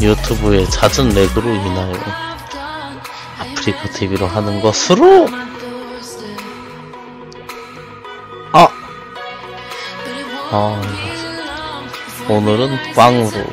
유튜브의 잦은 렉으로 인하여 아프리카 TV로 하는 것으로 아! 아, 오늘은 꽝으로